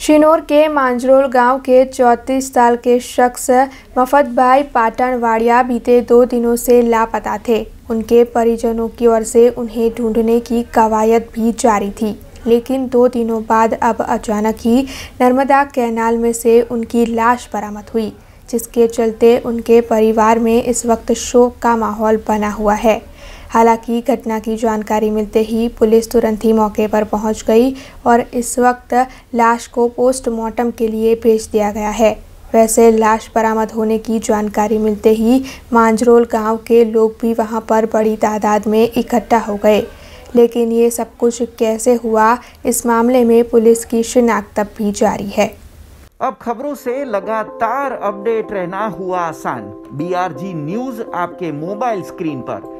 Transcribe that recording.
शिनोर के मांजरोल गाँव के 34 साल के शख्स मफत भाई पाटन वाड़िया बीते दो दिनों से लापता थे। उनके परिजनों की ओर से उन्हें ढूँढने की कवायद भी जारी थी। लेकिन दो दिनों बाद अब अचानक ही नर्मदा कैनाल में से उनकी लाश बरामद हुई, जिसके चलते उनके परिवार में इस वक्त शोक का माहौल बना हुआ है। हालाँकि घटना की जानकारी मिलते ही पुलिस तुरंत ही मौके पर पहुँच गई और इस वक्त लाश को पोस्टमार्टम के लिए भेज दिया गया है। वैसे लाश बरामद होने की जानकारी मिलते ही मांजरोल गाँव के लोग भी वहाँ पर बड़ी तादाद में इकट्ठा हो गए। लेकिन ये सब कुछ कैसे हुआ, इस मामले में पुलिस की शिनाख्त भी जारी है। अब खबरों से लगातार अपडेट रहना हुआ आसान। बीआरजी न्यूज़ आपके मोबाइल स्क्रीन पर।